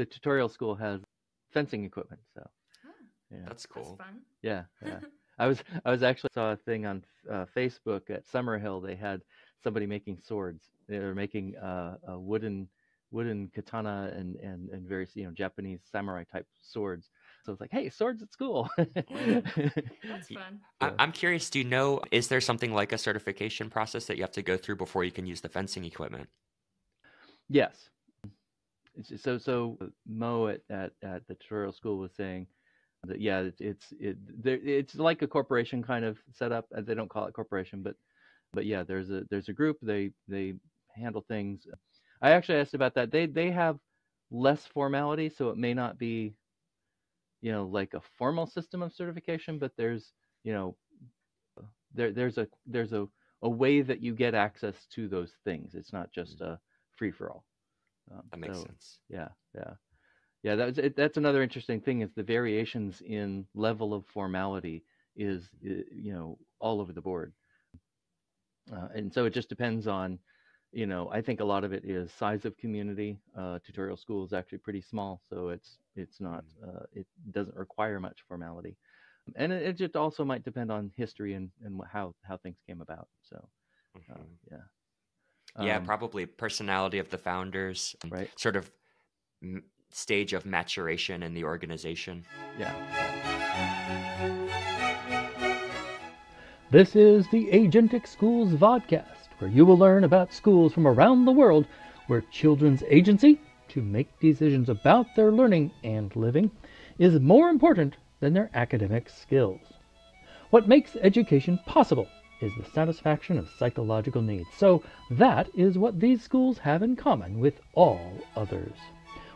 the tutorial school has fencing equipment. So Oh, yeah, That's that's cool. fun. yeah, yeah. I was I was actually saw a thing on uh, Facebook at Summerhill. They had somebody making swords. They were making uh, a wooden wooden katana and, and and various you know Japanese samurai type swords. So it's like, hey, swords at school. That's fun. I- I'm curious, do you know, is there something like a certification process that you have to go through before you can use the fencing equipment? Yes. So so Mo at, at, at the tutorial school was saying that yeah, it's it's it, there, it's like a corporation kind of setup. uh, They don't call it corporation, but but yeah, there's a there's a group. They they handle things. I actually asked about that. They they have less formality, so it may not be, you know, like a formal system of certification, but there's you know, there there's a there's a a way that you get access to those things. It's not just a free for all. Um, That makes so, sense. yeah, yeah, yeah. That's it, that's another interesting thing is the variations in level of formality is you know all over the board, uh, and so it just depends on you know I think a lot of it is size of community. Uh, tutorial school is actually pretty small, so it's it's not uh, it doesn't require much formality, and it, it just also might depend on history and and how how things came about. So uh, Mhm. yeah, yeah, Um, probably personality of the founders, right. sort of m- stage of maturation in the organization. Yeah. This is the Agentic Schools Vodcast, where you will learn about schools from around the world where children's agency to make decisions about their learning and living is more important than their academic skills. What makes education possible is the satisfaction of psychological needs. So that is what these schools have in common with all others.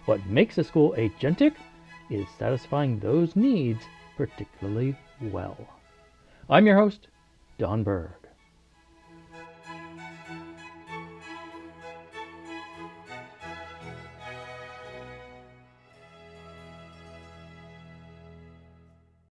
What makes a school agentic is satisfying those needs particularly well. I'm your host, Don Berg.